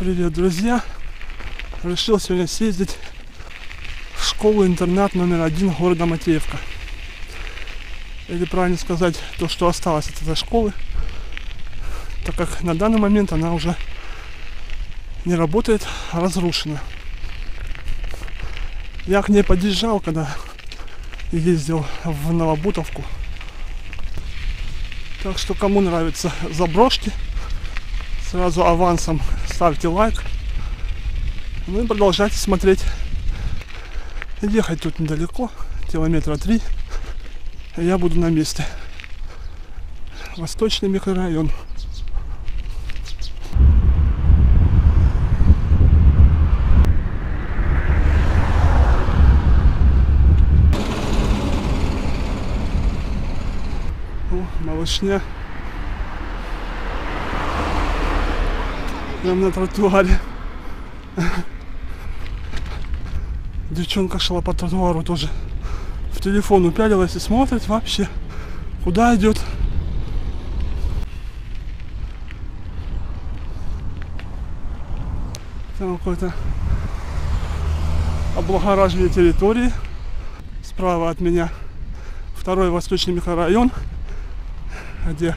Привет, друзья! Решил сегодня съездить в школу-интернат номер один города Матеевка. Или правильно сказать, то, что осталось от этой школы, так как на данный момент она уже не работает, а разрушена. Я к ней подъезжал, когда ездил в Новобутовку. Так что кому нравится заброшки, сразу авансом ставьте лайк. Ну и продолжайте смотреть. Ехать тут недалеко, километра три. Я буду на месте. Восточный микрорайон. О, малышня. Прям на тротуаре. Девчонка шла по тротуару тоже. В телефон упялилась и смотрит вообще, куда идет. Там какой-то облагораживание территории. Справа от меня второй восточный микрорайон, где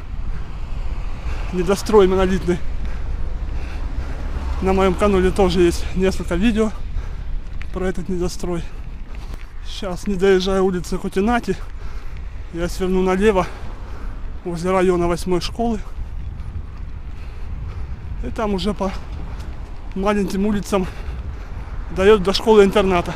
недострой монолитный. На моем канале тоже есть несколько видео про этот недострой. Сейчас, не доезжая улицы Кутинати, я сверну налево возле района восьмой школы. И там уже по маленьким улицам дает до школы интерната.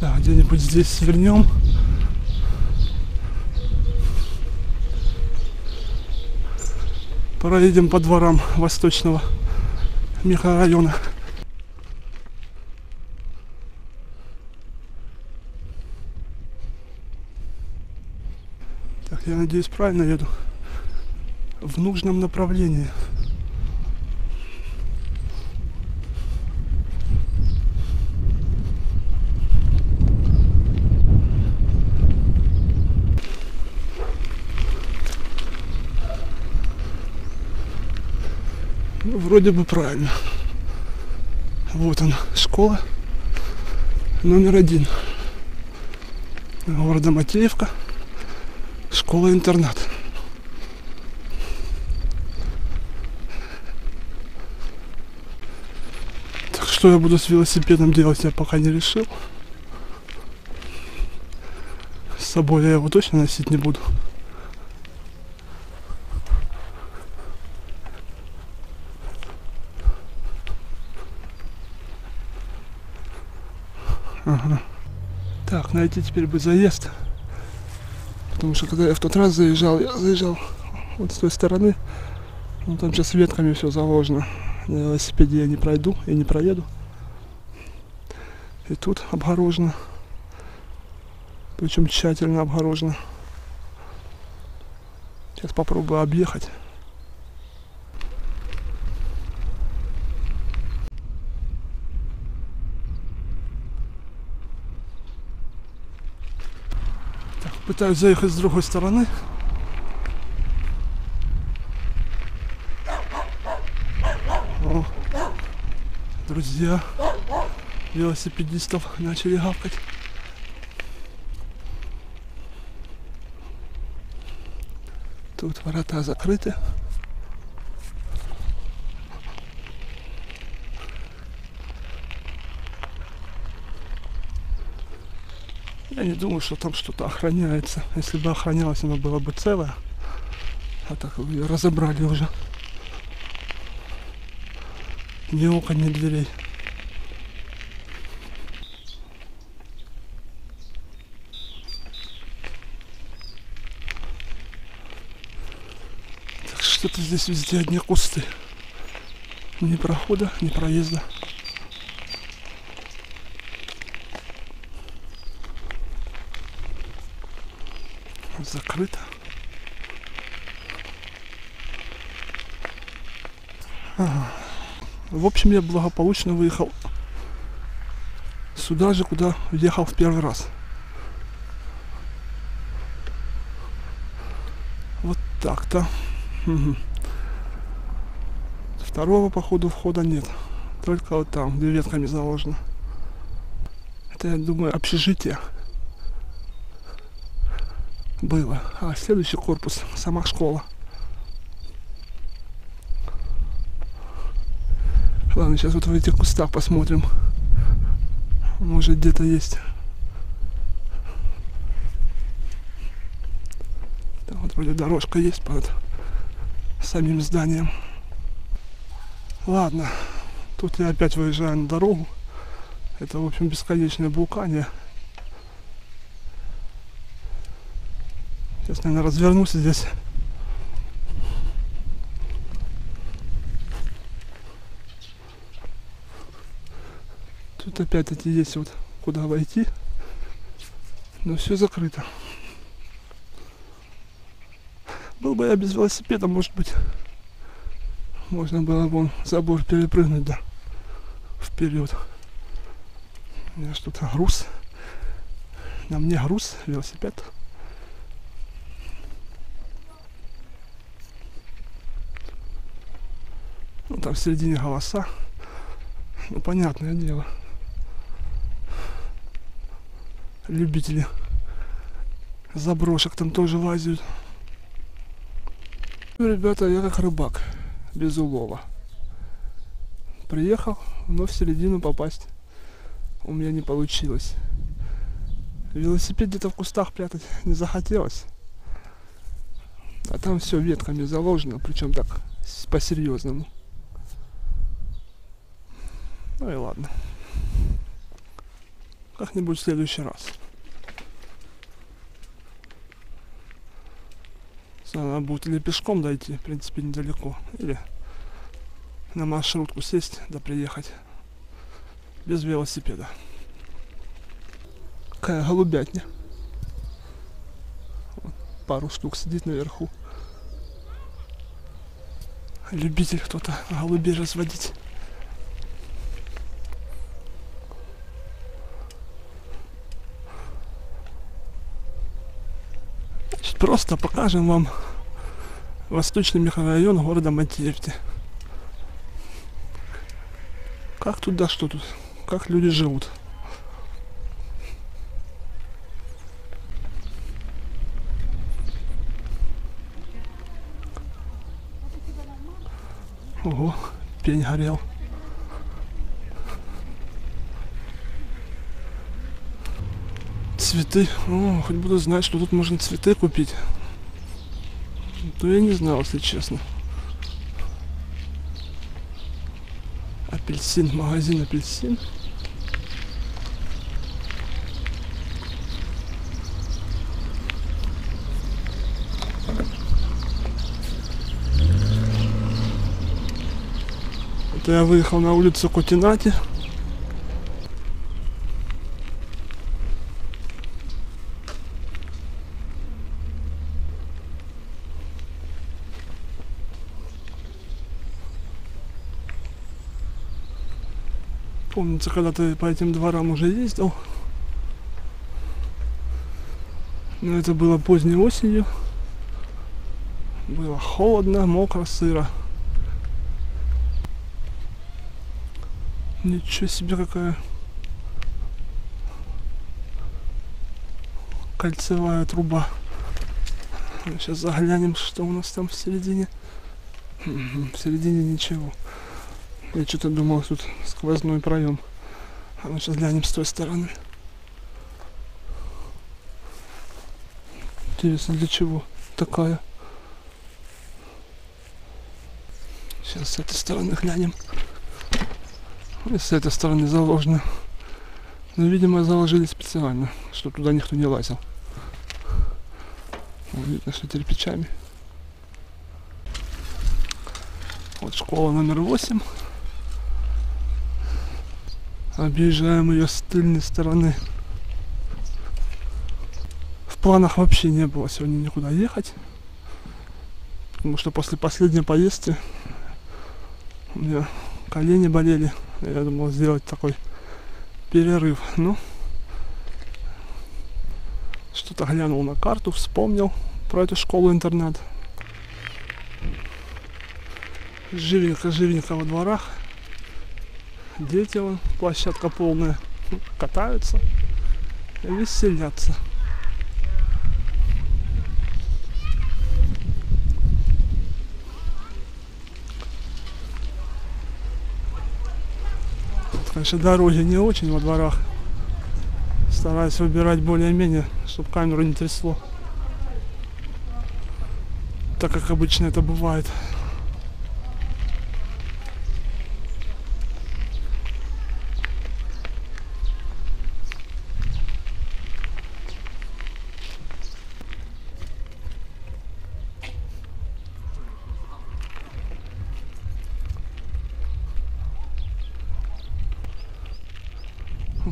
Да, где-нибудь здесь свернем. Проедем по дворам восточного микрорайона. Так, я надеюсь, правильно еду. В нужном направлении. Вроде бы правильно. Вот она, школа номер один города Матеевка. Школа-интернат. Так что я буду с велосипедом делать, я пока не решил. С собой я его точно носить не буду. Найти теперь бы заезд. Потому что когда я в тот раз заезжал, я заезжал вот с той стороны. Ну там сейчас ветками все заложено. На велосипеде я не пройду и не проеду. И тут обгорожено. Причем тщательно обгорожено. Сейчас попробую объехать. Пытаюсь заехать с другой стороны. О, друзья велосипедистов начали гавкать. Тут ворота закрыты. Не думаю, что там что-то охраняется. Если бы охранялось, оно было бы целое. А так ее разобрали уже. Ни окон, ни дверей. Так что-то здесь везде одни кусты. Ни прохода, ни проезда. Закрыто. В общем, я благополучно выехал сюда же, куда въехал в первый раз. Вот так-то. Второго, походу, входа нет. Только вот там, где ветками заложено. Это, я думаю, общежитие было. А следующий корпус, сама школа. Ладно, сейчас вот в этих кустах посмотрим. Может где-то есть. Там вот вроде дорожка есть под самим зданием. Ладно, тут я опять выезжаю на дорогу. Это, в общем, бесконечное блукание. Сейчас, наверное, развернусь здесь. Тут опять-таки есть вот куда войти. Но все закрыто. Был бы я без велосипеда, может быть, можно было вон забор перепрыгнуть, да, вперед. У меня что-то груз. На мне груз, велосипед. Ну, там в середине голоса. Ну, понятное дело. Любители заброшек там тоже лазят. Ну, ребята, я как рыбак без улова. Приехал, но в середину попасть у меня не получилось. Велосипед где-то в кустах прятать не захотелось. А там все ветками заложено, причем так по-серьезному. Ну и ладно. Как-нибудь в следующий раз. Надо будет или пешком дойти, в принципе, недалеко, или на маршрутку сесть да приехать без велосипеда. Какая голубятня. Вот, пару штук сидит наверху. Любитель кто-то голубей разводить. Просто покажем вам восточный микрорайон города Матьевти. Как тут, да что тут? Как люди живут? Ого, пень горел. Цветы. О, хоть буду знать, что тут можно цветы купить. То я не знал, если честно. Апельсин, магазин апельсин. Это я выехал на улицу Котинати. Помнится, когда ты по этим дворам уже ездил. Но это было поздней осенью. Было холодно, мокро, сыро. Ничего себе какая кольцевая труба. Сейчас заглянем, что у нас там в середине. В середине ничего. Я что-то думал, тут сквозной проем. А мы сейчас глянем с той стороны. Интересно, для чего такая? Сейчас с этой стороны глянем. И с этой стороны заложено. Но, видимо, заложили специально, чтобы туда никто не лазил. Видно, что кирпичами. Вот школа номер восемь. Объезжаем ее с тыльной стороны. В планах вообще не было сегодня никуда ехать. Потому что после последней поездки у меня колени болели. Я думал сделать такой перерыв. Ну, что-то глянул на карту, вспомнил про эту школу-интернат. Живенько-живенько во дворах. Дети, вон, площадка полная, катаются веселятся. Конечно, дороги не очень во дворах. Стараюсь выбирать более-менее, чтобы камеру не трясло. Так как обычно это бывает.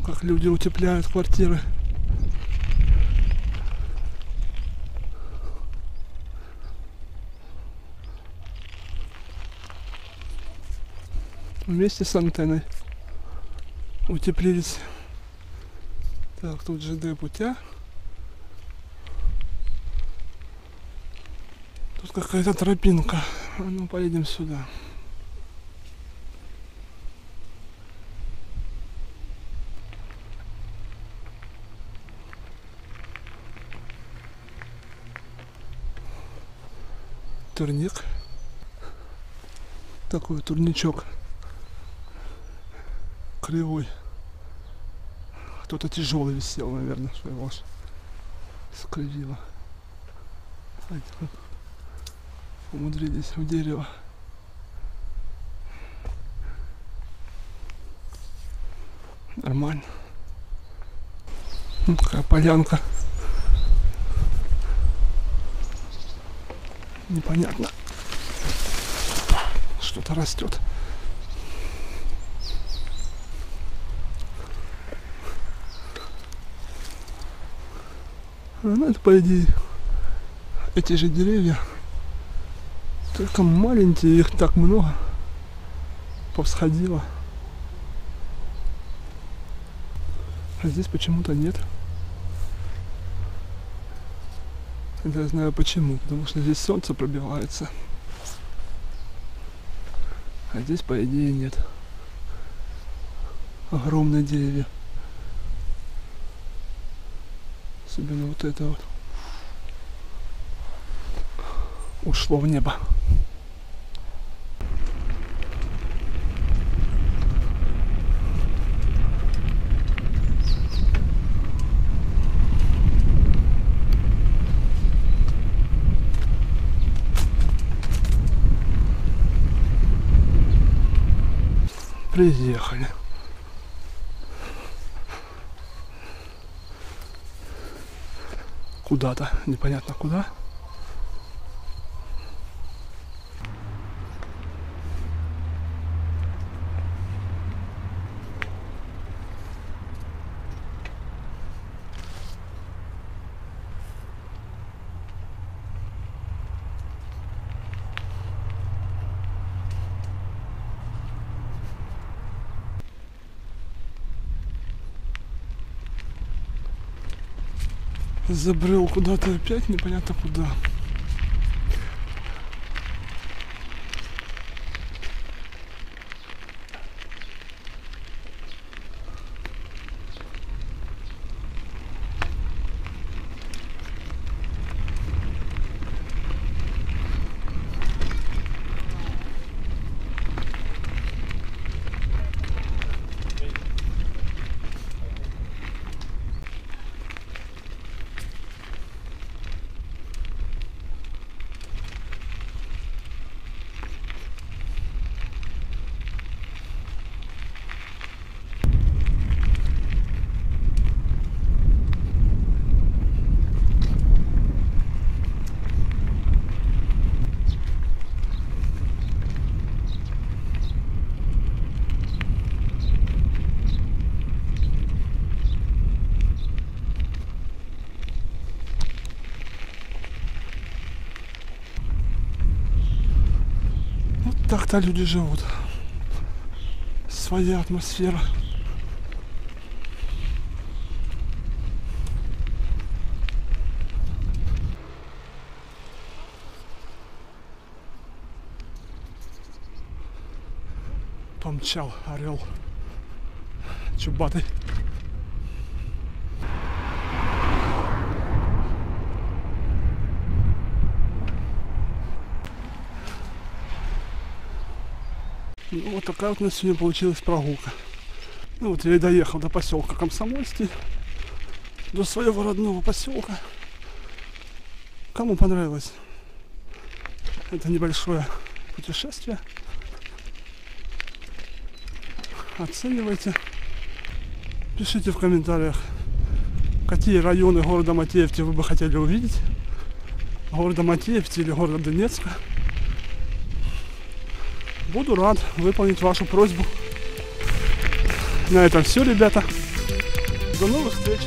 Как люди утепляют квартиры. Вместе с антенной утеплились. Так, тут ЖД путя. Тут какая-то тропинка. А ну, поедем сюда. Турник. Такой турничок. Кривой. Кто-то тяжелый висел, наверное, что его скривило. Умудрились в дерево. Нормально. Ну, Такая полянка. Непонятно. Что-то растет. Ну это по идее эти же деревья. Только маленькие, их так много. Повсходило. А здесь почему-то нет. Я знаю почему, потому что здесь солнце пробивается. А здесь, по идее, нет. Огромные деревья. Особенно вот это вот. Ушло в небо. Приехали. Куда-то, непонятно куда. Забрел куда-то опять, непонятно куда. Так-то люди живут. Своя атмосфера. Помчал орел. Чубатый. Ну, вот такая вот у нас сегодня получилась прогулка. Ну вот я и доехал до поселка Комсомольский, до своего родного поселка. Кому понравилось это небольшое путешествие, оценивайте. Пишите в комментариях, какие районы города Матеевки вы бы хотели увидеть. Города Матеевки или города Донецка. Буду рад выполнить вашу просьбу. На этом все, ребята. До новых встреч.